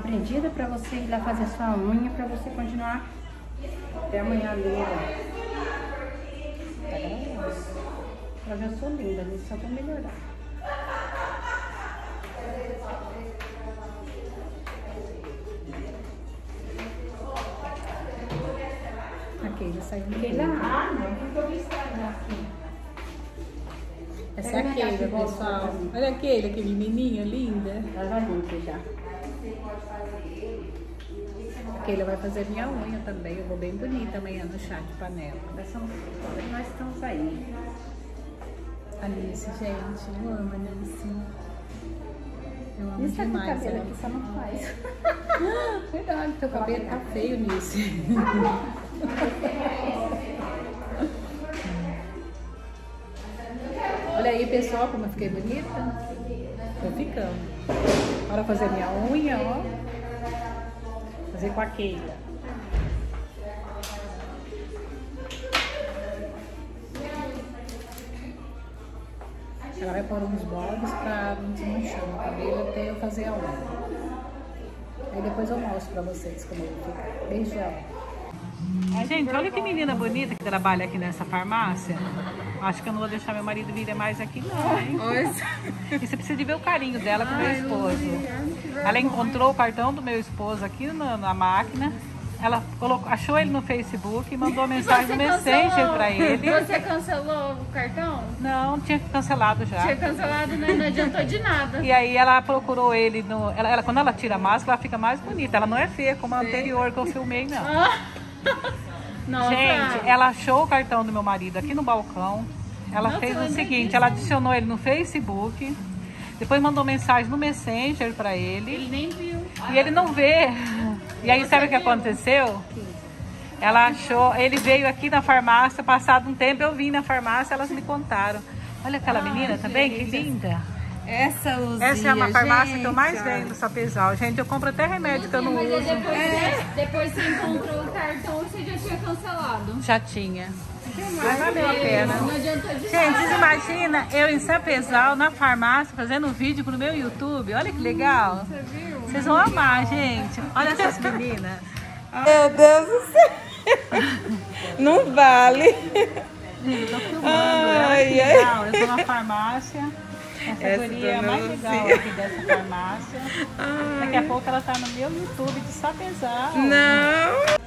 prendida pra você ir lá fazer sua unha, pra você continuar até amanhã linda. Tá eu sou linda, né? só vou melhorar. Aqui, já saiu Keila, ah, não, estragar aqui. Essa é a Keila, pessoal. Olha a Keila, que menininha linda. Ela vai aqui já. A Keila vai fazer minha unha também. Eu vou bem bonita amanhã no chá de panela. Nós, estamos aí. Alice, gente, eu amo a Alice. Eu amo Isso demais cabelo ela. aqui só não faz. Verdade, teu cabelo tá feio nisso. pessoal, como eu fiquei bonita. Tô ficando. Bora fazer minha unha, ó. Fazer com a Keila. Ela vai pôr uns bobs pra não desmanchar no cabelo até eu fazer a unha. Aí depois eu mostro pra vocês como vai ficar. Beijão. Gente, olha que menina bonita que trabalha aqui nessa farmácia. Acho que eu não vou deixar meu marido vir mais aqui não, hein? E você precisa de ver o carinho dela com o meu esposo. Ela encontrou o cartão do meu esposo aqui na, na máquina. Ela colocou, achou ele no Facebook e mandou mensagem no Messenger pra ele. Você cancelou o cartão? Não, tinha cancelado já. Tinha cancelado, né? não adiantou de nada. E aí ela procurou ele no. Ela, ela- quando ela tira a máscara, ela fica mais bonita. Ela não é feia como a anterior que eu filmei, não. Nossa. Gente, ela achou o cartão do meu marido aqui no balcão. Ela Nossa, fez o seguinte, ela adicionou ele no Facebook, depois mandou mensagem no Messenger pra ele Ele nem viu. e ele não vê. E aí sabe o que aconteceu? Ela achou, ele veio aqui na farmácia, passado um tempo eu vim na farmácia, elas me contaram. Olha aquela menina também, que linda. Essa Luzia, Essa é uma farmácia que eu mais gente, vendo, Sapezal. Gente, eu compro até remédio que eu não Mas aí uso. depois, né, depois você encontrou o cartão você já tinha cancelado. Já tinha. Mas valeu a pena. Gente, nada. vocês imaginam eu em Sapezal, na farmácia, fazendo um vídeo pro meu YouTube. Olha que legal. Vocês vão amar, gente. Olha essas meninas. Meu Deus do céu. Não vale. Gente, eu tô filmando. Ai, ai. Eu tô na farmácia. Essa é mais legal Luzia. aqui dessa farmácia. Daqui a pouco ela tá no meu YouTube de Sapezal. Não.